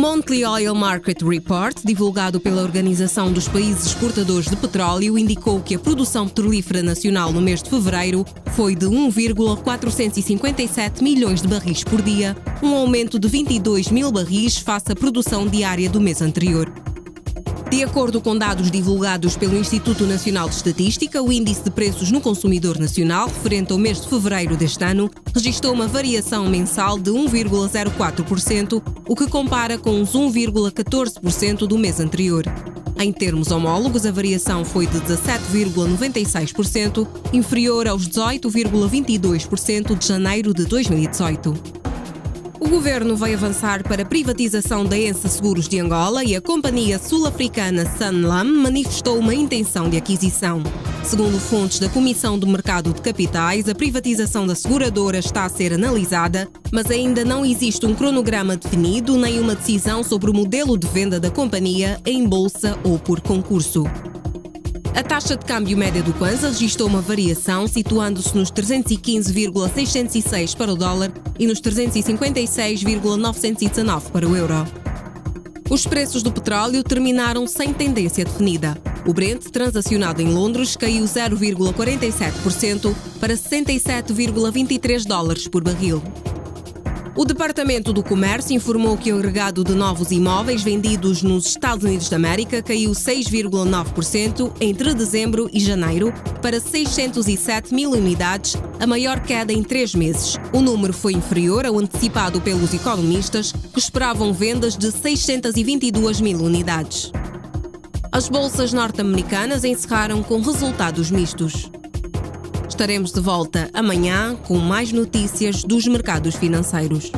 Monthly Oil Market Report, divulgado pela Organização dos Países Exportadores de Petróleo, indicou que a produção petrolífera nacional no mês de fevereiro foi de 1,457 milhões de barris por dia, um aumento de 22 mil barris face à produção diária do mês anterior. De acordo com dados divulgados pelo Instituto Nacional de Estatística, o índice de preços no consumidor nacional, referente ao mês de fevereiro deste ano, registrou uma variação mensal de 1,04%, o que compara com os 1,14% do mês anterior. Em termos homólogos, a variação foi de 17,96%, inferior aos 18,22% de janeiro de 2018. O governo vai avançar para a privatização da ENSA Seguros de Angola e a companhia sul-africana Sanlam manifestou uma intenção de aquisição. Segundo fontes da Comissão do Mercado de Capitais, a privatização da seguradora está a ser analisada, mas ainda não existe um cronograma definido nem uma decisão sobre o modelo de venda da companhia em bolsa ou por concurso. A taxa de câmbio média do Kwanza registrou uma variação, situando-se nos 315,606 para o dólar e nos 356,919 para o euro. Os preços do petróleo terminaram sem tendência definida. O Brent, transacionado em Londres, caiu 0,47% para 67,23 dólares por barril. O Departamento do Comércio informou que o agregado de novos imóveis vendidos nos Estados Unidos da América caiu 6,9% entre dezembro e janeiro para 607 mil unidades, a maior queda em três meses. O número foi inferior ao antecipado pelos economistas, que esperavam vendas de 622 mil unidades. As bolsas norte-americanas encerraram com resultados mistos. Estaremos de volta amanhã com mais notícias dos mercados financeiros.